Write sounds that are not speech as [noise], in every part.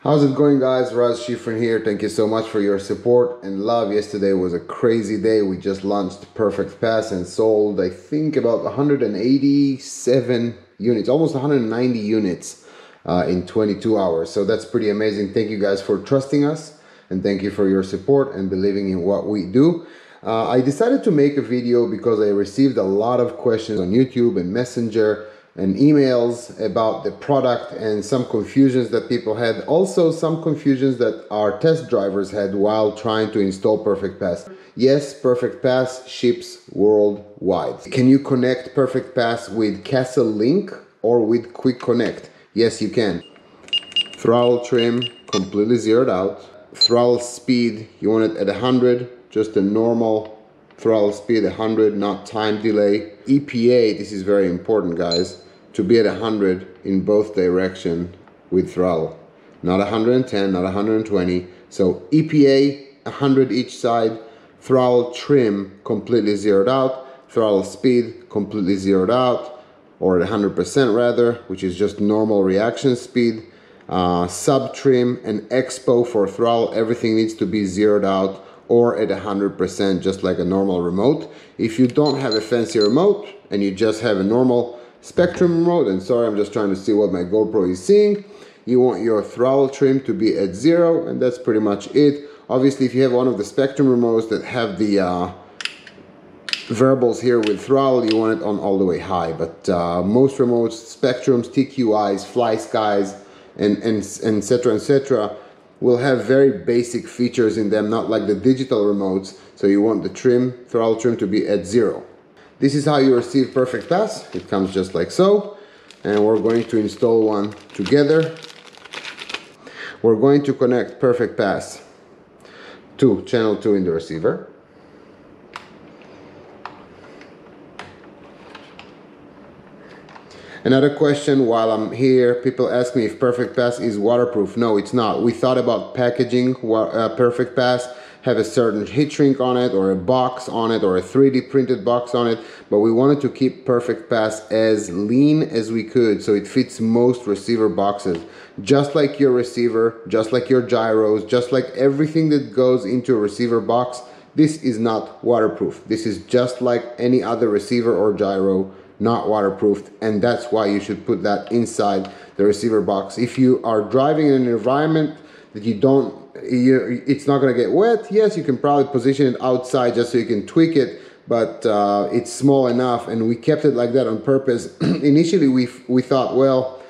How's it going guys? Raz Shifrin here. Thank you so much for your support and love. Yesterday was a crazy day. We just launched Perfect Pass and sold I think about 187 units, almost 190 units uh, in 22 hours. So that's pretty amazing. Thank you guys for trusting us and thank you for your support and believing in what we do. Uh, I decided to make a video because I received a lot of questions on YouTube and Messenger and emails about the product and some confusions that people had. Also some confusions that our test drivers had while trying to install Perfect Pass. Yes, Perfect Pass ships worldwide. Can you connect Perfect Pass with Castle Link or with Quick Connect? Yes, you can. Throttle trim completely zeroed out. Throttle speed, you want it at 100, just a normal throttle speed 100, not time delay. EPA, this is very important guys to be at 100 in both direction with throttle. Not 110, not 120. So EPA, 100 each side, throttle trim completely zeroed out, throttle speed completely zeroed out, or at 100% rather, which is just normal reaction speed. Uh, sub trim and expo for throttle, everything needs to be zeroed out or at 100% just like a normal remote. If you don't have a fancy remote and you just have a normal Spektrum mode and sorry I'm just trying to see what my GoPro is seeing. You want your throttle trim to be at zero and that's pretty much it. Obviously if you have one of the Spektrum remotes that have the uh, variables here with throttle you want it on all the way high. But uh, most remotes Spektrums TQIs FlySkys and and etc etc will have very basic features in them not like the digital remotes. So you want the trim throttle trim to be at zero this is how you receive Perfect Pass. It comes just like so. And we're going to install one together. We're going to connect Perfect Pass to channel 2 in the receiver. Another question while I'm here, people ask me if Perfect Pass is waterproof. No, it's not. We thought about packaging uh, Perfect Pass have a certain heat shrink on it or a box on it or a 3D printed box on it, but we wanted to keep Perfect Pass as lean as we could so it fits most receiver boxes. Just like your receiver, just like your gyros, just like everything that goes into a receiver box, this is not waterproof. This is just like any other receiver or gyro, not waterproofed, and that's why you should put that inside the receiver box. If you are driving in an environment that you don't you, it's not going to get wet. Yes, you can probably position it outside just so you can tweak it, but uh, it's small enough and we kept it like that on purpose. [clears throat] Initially, we, we thought, well,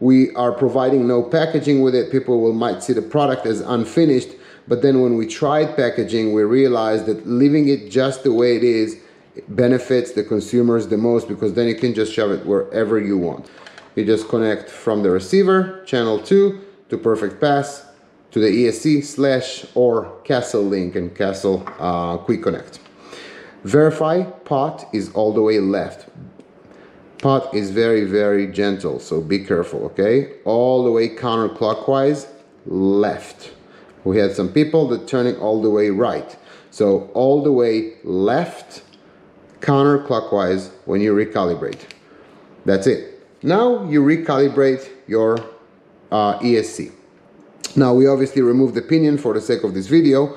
we are providing no packaging with it. People will might see the product as unfinished, but then when we tried packaging, we realized that leaving it just the way it is benefits the consumers the most because then you can just shove it wherever you want. You just connect from the receiver, channel 2, to Perfect Pass, to the ESC slash or Castle link and Castle uh, Quick Connect. Verify pot is all the way left. Pot is very, very gentle, so be careful, okay? All the way counterclockwise, left. We had some people that turning all the way right. So all the way left, counterclockwise when you recalibrate. That's it. Now you recalibrate your uh, ESC. Now we obviously removed the pinion for the sake of this video.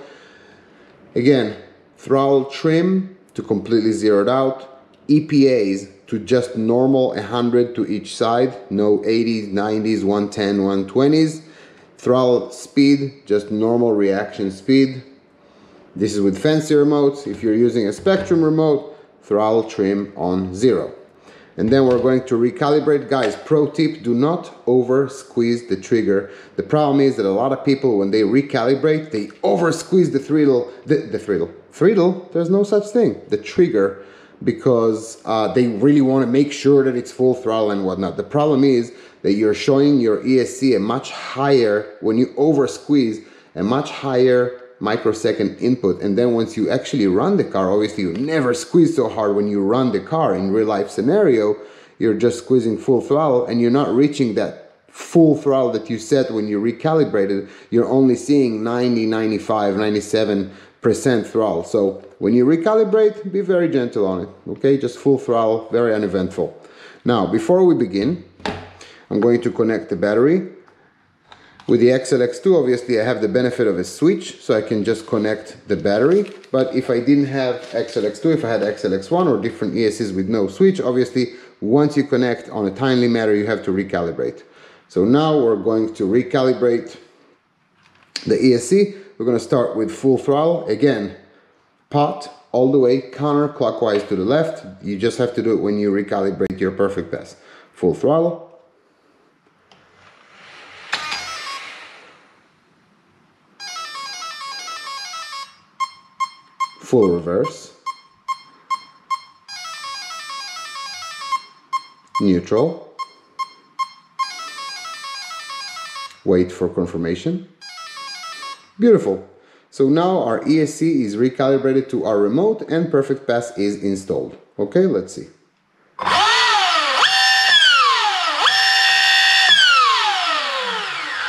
Again, throttle trim to completely zeroed out, EPAs to just normal 100 to each side, no 80s, 90s, 110, 120s. Throttle speed, just normal reaction speed. This is with fancy remotes. If you're using a Spektrum remote, throttle trim on zero and then we're going to recalibrate. Guys, pro tip, do not over squeeze the trigger. The problem is that a lot of people, when they recalibrate, they over squeeze the throttle, the, the throttle, there's no such thing, the trigger, because uh, they really want to make sure that it's full throttle and whatnot. The problem is that you're showing your ESC a much higher, when you over squeeze, a much higher microsecond input and then once you actually run the car obviously you never squeeze so hard when you run the car. In real life scenario you're just squeezing full throttle and you're not reaching that full throttle that you set when you recalibrated you're only seeing 90 95 97 percent throttle. So when you recalibrate be very gentle on it okay? Just full throttle very uneventful. Now before we begin I'm going to connect the battery With the XLX2, obviously I have the benefit of a switch, so I can just connect the battery. But if I didn't have XLX2, if I had XLX1 or different ESCs with no switch, obviously once you connect on a timely matter, you have to recalibrate. So now we're going to recalibrate the ESC. We're gonna start with full throttle. Again, pot all the way counterclockwise to the left. You just have to do it when you recalibrate your perfect pass. Full throttle. Full reverse, neutral, wait for confirmation. Beautiful. So now our ESC is recalibrated to our remote and Perfect Pass is installed. Okay, let's see.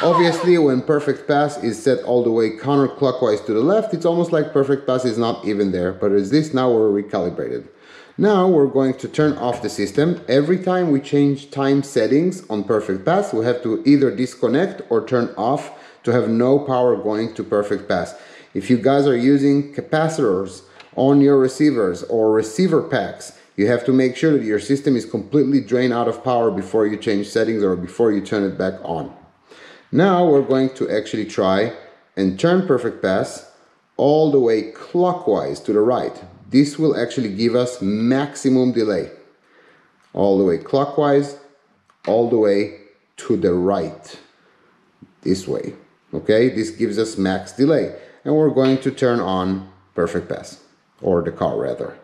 Obviously, when perfect pass is set all the way counterclockwise to the left, it's almost like perfect pass is not even there, but as this now we're recalibrated. Now we're going to turn off the system. Every time we change time settings on perfect pass, we have to either disconnect or turn off to have no power going to perfect pass. If you guys are using capacitors on your receivers or receiver packs, you have to make sure that your system is completely drained out of power before you change settings or before you turn it back on. Now we're going to actually try and turn perfect pass all the way clockwise to the right. This will actually give us maximum delay. All the way clockwise, all the way to the right. This way, okay? This gives us max delay. And we're going to turn on perfect pass, or the car rather.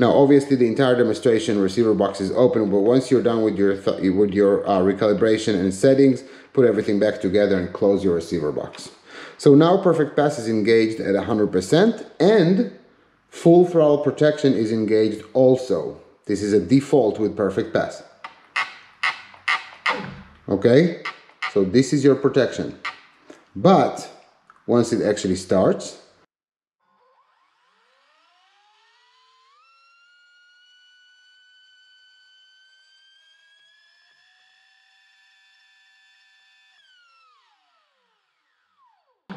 Now, obviously, the entire demonstration receiver box is open, but once you're done with your with your uh, recalibration and settings, put everything back together and close your receiver box. So now Perfect Pass is engaged at 100% and full throttle protection is engaged also. This is a default with Perfect Pass. Okay, so this is your protection. But once it actually starts,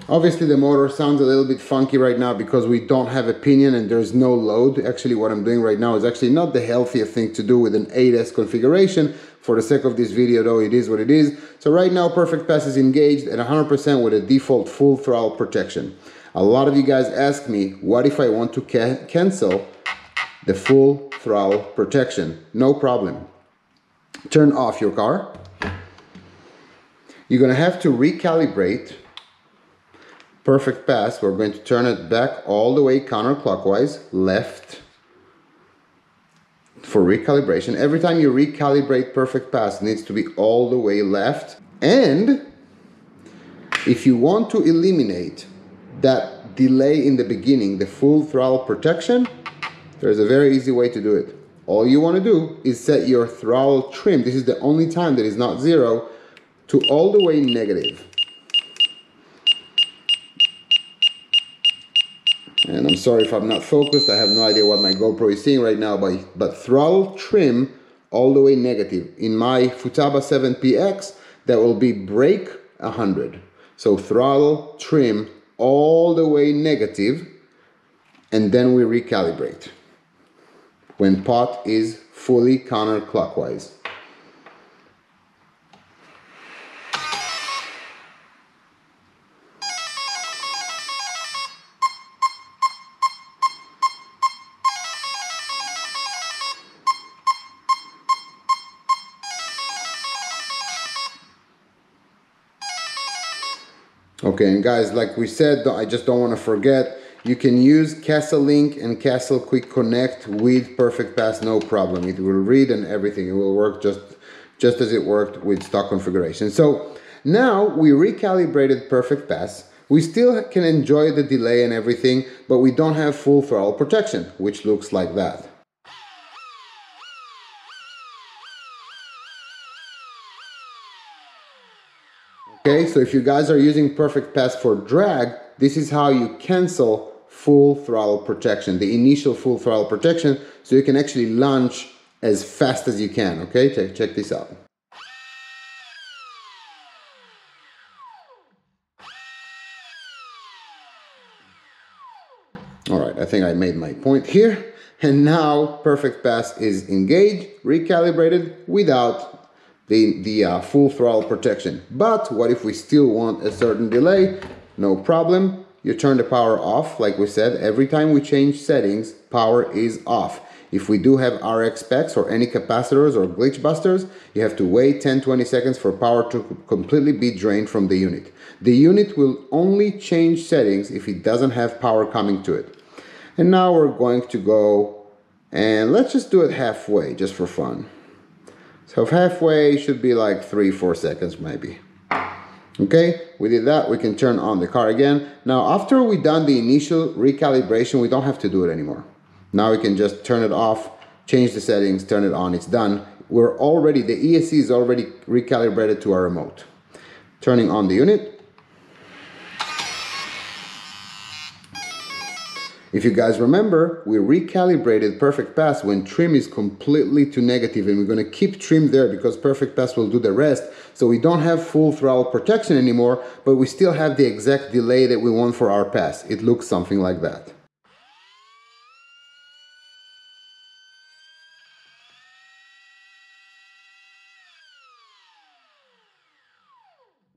Obviously the motor sounds a little bit funky right now because we don't have a pinion and there's no load. Actually what I'm doing right now is actually not the healthiest thing to do with an 8S configuration. For the sake of this video though, it is what it is. So right now Perfect Pass is engaged at 100% with a default full throttle protection. A lot of you guys ask me, what if I want to ca cancel the full throttle protection? No problem. Turn off your car. You're gonna have to recalibrate perfect pass, we're going to turn it back all the way counterclockwise, left, for recalibration. Every time you recalibrate perfect pass, needs to be all the way left. And if you want to eliminate that delay in the beginning, the full throttle protection, there's a very easy way to do it. All you want to do is set your throttle trim. This is the only time that is not zero to all the way negative. And I'm sorry if I'm not focused. I have no idea what my GoPro is seeing right now, but, but throttle trim all the way negative. In my Futaba 7PX, that will be brake 100. So throttle trim all the way negative, and then we recalibrate when pot is fully counterclockwise. Okay, and guys, like we said, I just don't want to forget, you can use Castle Link and Castle Quick Connect with Perfect Pass, no problem. It will read and everything. It will work just, just as it worked with stock configuration. So now we recalibrated Perfect Pass. We still can enjoy the delay and everything, but we don't have full throttle protection, which looks like that. Okay, so if you guys are using Perfect Pass for drag, this is how you cancel full throttle protection, the initial full throttle protection, so you can actually launch as fast as you can, okay? Check, check this out. All right, I think I made my point here. And now Perfect Pass is engaged, recalibrated without the, the uh, full throttle protection. But what if we still want a certain delay? No problem. You turn the power off, like we said, every time we change settings, power is off. If we do have RX specs or any capacitors or glitch busters, you have to wait 10-20 seconds for power to completely be drained from the unit. The unit will only change settings if it doesn't have power coming to it. And now we're going to go and let's just do it halfway just for fun. So halfway should be like three, four seconds maybe. Okay, we did that. We can turn on the car again. Now, after we done the initial recalibration, we don't have to do it anymore. Now we can just turn it off, change the settings, turn it on, it's done. We're already, the ESC is already recalibrated to our remote. Turning on the unit, If you guys remember, we recalibrated Perfect Pass when trim is completely to negative and we're gonna keep trim there because Perfect Pass will do the rest. So we don't have full throttle protection anymore, but we still have the exact delay that we want for our pass. It looks something like that.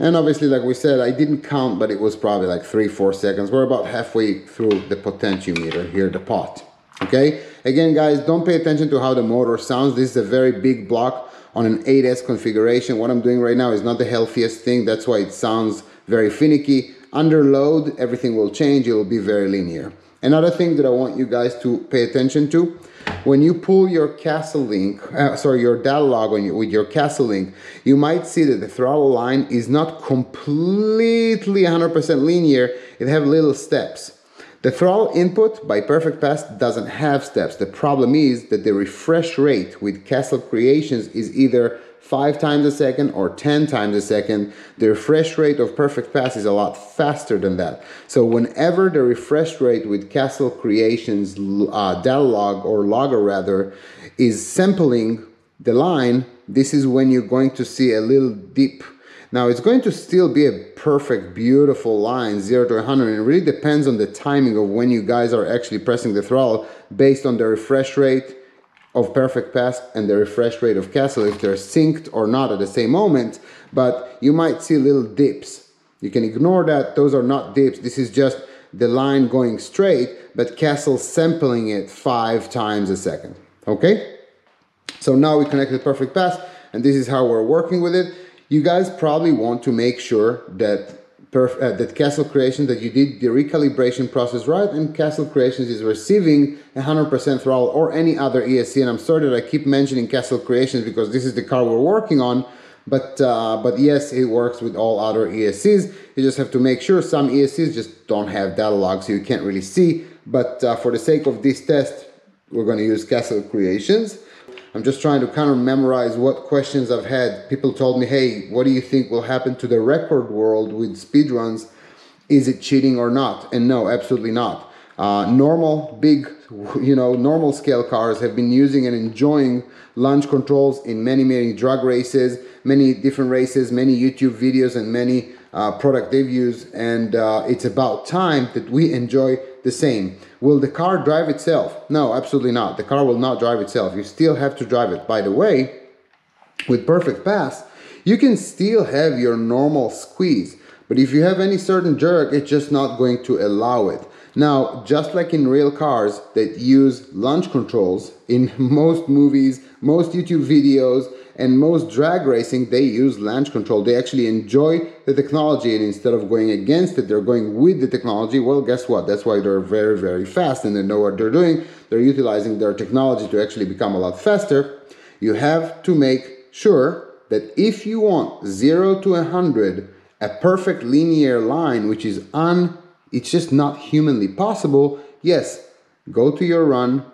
And obviously, like we said, I didn't count, but it was probably like three, four seconds. We're about halfway through the potentiometer here, the pot. Okay? Again, guys, don't pay attention to how the motor sounds. This is a very big block on an 8S configuration. What I'm doing right now is not the healthiest thing. That's why it sounds very finicky. Under load, everything will change. It will be very linear. Another thing that I want you guys to pay attention to when you pull your castle link, uh, sorry, your data log you, with your castle link, you might see that the throttle line is not completely 100% linear. It have little steps. The throttle input by Perfect Pass doesn't have steps. The problem is that the refresh rate with Castle Creations is either 5 times a second or 10 times a second, the refresh rate of Perfect Pass is a lot faster than that. So whenever the refresh rate with Castle Creations uh, data log or logger rather is sampling the line, this is when you're going to see a little dip. Now it's going to still be a perfect, beautiful line, 0 to 100. And it really depends on the timing of when you guys are actually pressing the throttle based on the refresh rate, of perfect pass and the refresh rate of castle if they're synced or not at the same moment, but you might see little dips. You can ignore that, those are not dips, this is just the line going straight, but castle sampling it five times a second, okay? So now we connected perfect pass and this is how we're working with it. You guys probably want to make sure that perf uh, that Castle Creations, that you did the recalibration process right, and Castle Creations is receiving 100% throttle or any other ESC. And I'm sorry that I keep mentioning Castle Creations because this is the car we're working on. But uh, but yes, it works with all other ESCs. You just have to make sure some ESCs just don't have data logs, so you can't really see. But uh, for the sake of this test, we're going to use Castle Creations. I'm just trying to kind of memorize what questions I've had. People told me, hey, what do you think will happen to the record world with speedruns? Is it cheating or not? And no, absolutely not. Uh, normal, big, you know, normal scale cars have been using and enjoying launch controls in many, many drag races, many different races, many YouTube videos, and many uh, product reviews. And uh, it's about time that we enjoy the same. Will the car drive itself? No, absolutely not. The car will not drive itself. You still have to drive it. By the way, with Perfect Pass, you can still have your normal squeeze, but if you have any certain jerk, it's just not going to allow it. Now, just like in real cars that use launch controls, in [laughs] most movies, most YouTube videos, and most drag racing, they use launch control. They actually enjoy the technology and instead of going against it, they're going with the technology. Well, guess what? That's why they're very, very fast and they know what they're doing. They're utilizing their technology to actually become a lot faster. You have to make sure that if you want 0 to 100, a perfect linear line, which is un, it's just not humanly possible, yes, go to your run,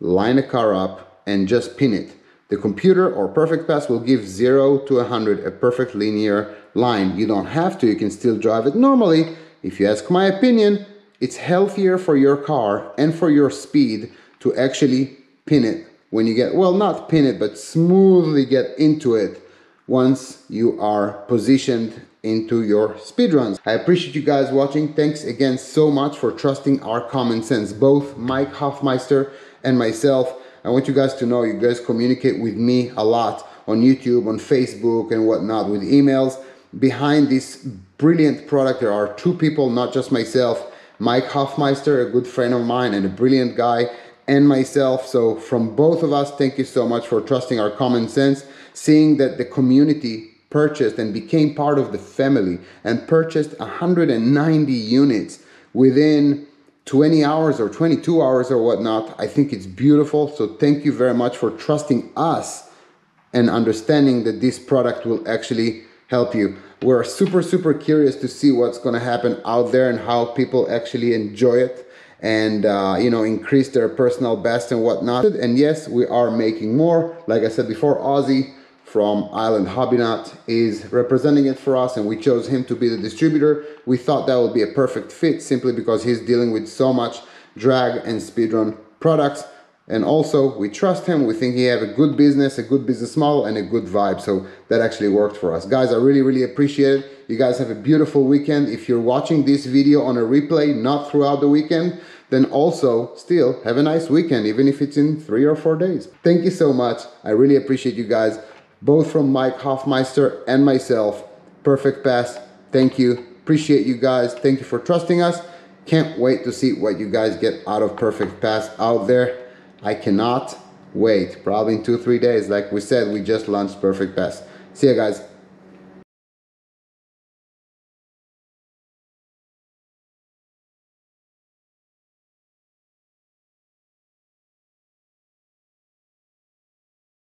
line a car up, and just pin it. The computer or Perfect Pass will give 0 to 100 a perfect linear line. You don't have to, you can still drive it normally. If you ask my opinion, it's healthier for your car and for your speed to actually pin it when you get, well, not pin it, but smoothly get into it once you are positioned into your speedruns. I appreciate you guys watching. Thanks again so much for trusting our common sense, both Mike Hoffmeister and myself. I want you guys to know you guys communicate with me a lot on YouTube, on Facebook, and whatnot with emails. Behind this brilliant product, there are two people, not just myself. Mike Hoffmeister, a good friend of mine and a brilliant guy, and myself. So, from both of us, thank you so much for trusting our common sense, seeing that the community purchased and became part of the family and purchased 190 units within 20 hours or 22 hours or whatnot. I think it's beautiful. So, thank you very much for trusting us and understanding that this product will actually help you. We're super, super curious to see what's going to happen out there and how people actually enjoy it and uh, you know increase their personal best and whatnot. And yes, we are making more. Like I said before, Ozzy from Island Hobby Nut is representing it for us and we chose him to be the distributor. We thought that would be a perfect fit simply because he's dealing with so much drag and speedrun products. And also we trust him. We think he have a good business a good business model and a good vibe. So that actually worked for us. Guys i really really appreciate it. You guys have a beautiful weekend. If you're watching this video on a replay not throughout the weekend then also still have a nice weekend even if it's in three or four days. Thank you so much. I really appreciate you guys both from mike hoffmeister and myself perfect pass thank you appreciate you guys thank you for trusting us can't wait to see what you guys get out of perfect pass out there I cannot wait. Probably in two, three days. Like we said, we just launched Perfect Pass. See you guys.